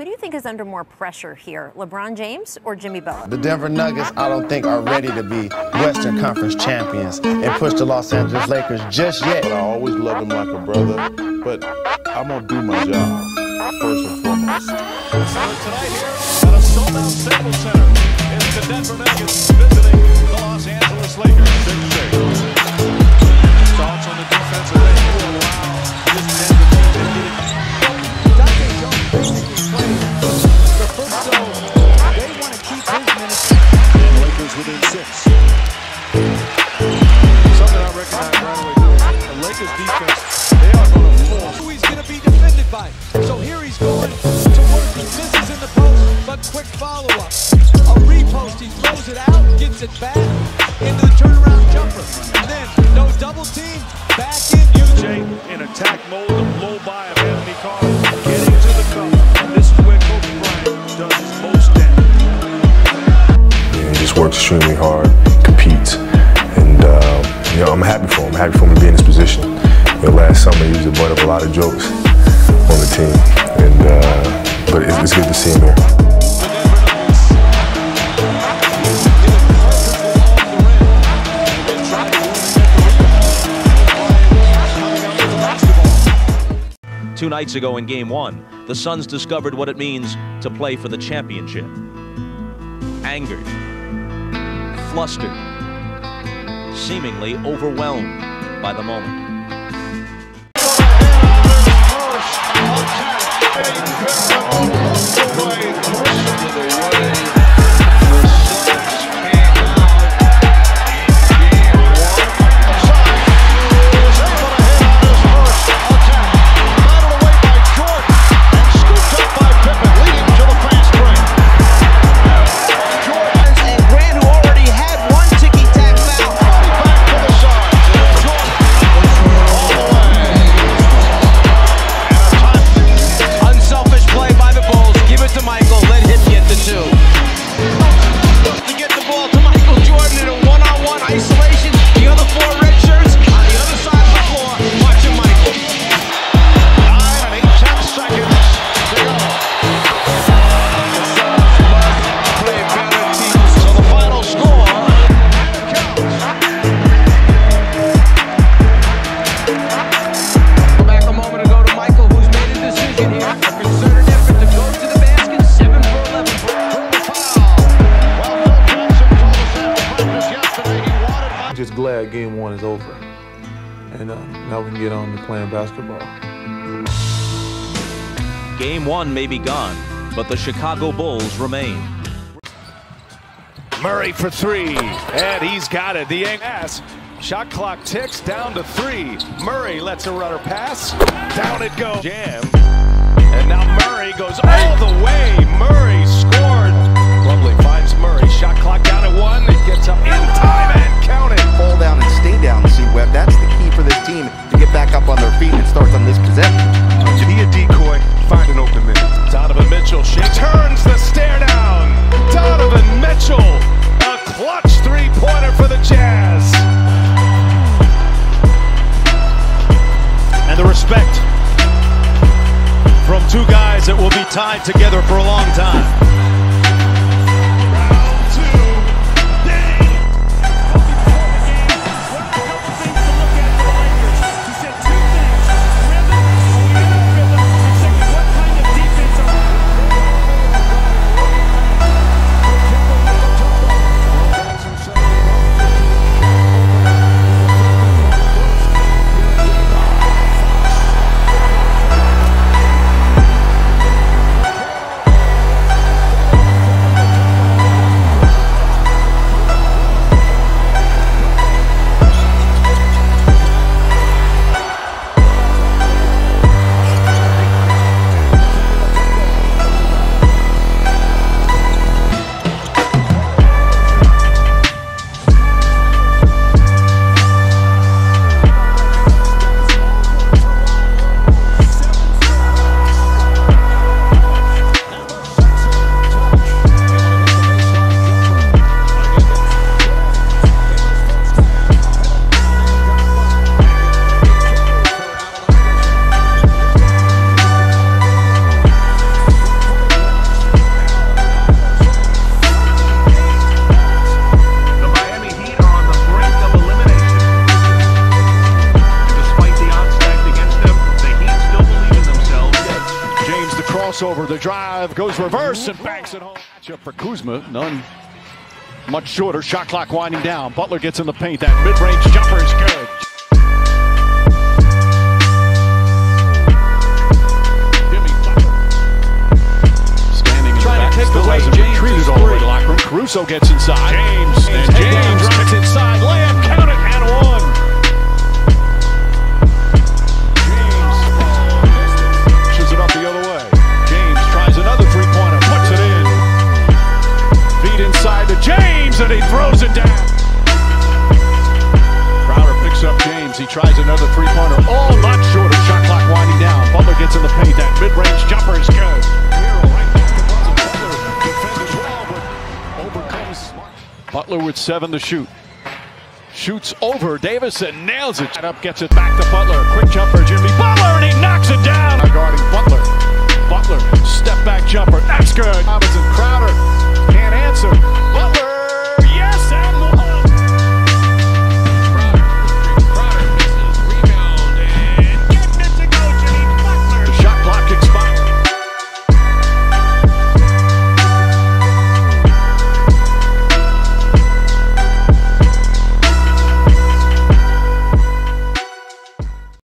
who do you think is under more pressure here, LeBron James or Jimmy Butler? The Denver Nuggets, I don't think are ready to be Western Conference champions and push the Los Angeles Lakers just yet. But I always love him like a brother, but I'm gonna do my job first and foremost. tonight here at a sold-out Staples Center, it's the Denver Nuggets visiting the Los Angeles Lakers. Big shake. Thoughts on the defensive away. The Lakers defense, they are going to force. Who he's going to be defended by. So here he's going to work. He misses in the post, but quick follow-up. A repost, he throws it out, gets it back into the turnaround jumper. And then no double team, back in. Jay in attack mode, the blow by of Anthony Carter getting to the cup. And this is where Kobe Bryant does his most damage. Yeah, he just works extremely hard, competes, and you know I'm happy for him. I'm happy for him to be in this position. You know, last summer he was the butt of a lot of jokes on the team, and uh, but it's, it's good to see him here. Two nights ago in Game 1, the Suns discovered what it means to play for the championship. Angered, flustered, seemingly overwhelmed by the moment. Get on to playing basketball. Game 1 may be gone, but the Chicago Bulls remain. Murray for three, and he's got it. The Yank pass. Shot clock ticks down to three. Murray lets a runner pass. Down it goes. Jam. And now Murray goes all the way. Murray scored. Plumlee finds Murray. Shot clock down at one. It gets up tied together for a long time. Crossover. The drive goes reverse and banks it home. Matchup for Kuzma. None much shorter. Shot clock winding down. Butler gets in the paint. That mid-range jumper is good. Standing in Trying the to back, kick still away James' treated all the way to locker room. Caruso gets inside. James and James runs inside. Layup, count He tries another three-pointer. All not short of shot clock winding down. Butler gets in the paint. That mid-range jumper is good. Butler with seven to shoot. Shoots over Davis and nails it. Up gets it back to Butler. Quick jumper, Jimmy Butler, and he knocks it down. Guarding Butler. Butler, step back jumper.